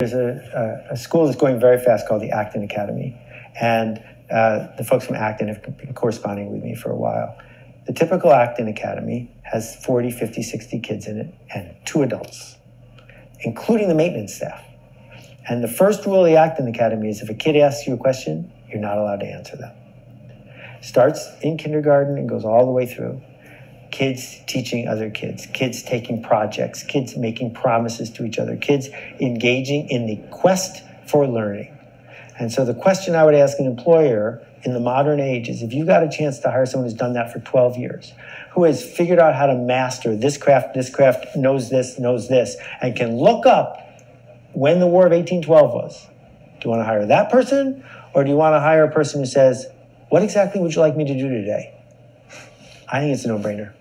There's a, a, school that's going very fast called the Acton Academy. And uh, the folks from Acton have been corresponding with me for a while. The typical Acton Academy has 40, 50, 60 kids in it and two adults, including the maintenance staff. And the first rule of the Acton Academy is if a kid asks you a question, you're not allowed to answer them. Starts in kindergarten and goes all the way through kids teaching other kids, kids taking projects, kids making promises to each other, kids engaging in the quest for learning. And so the question I would ask an employer in the modern age is if you got a chance to hire someone who's done that for 12 years, who has figured out how to master this craft, this craft, knows this, knows this, and can look up when the War of 1812 was. Do you want to hire that person? Or do you want to hire a person who says, What exactly would you like me to do today? I think it's a no brainer.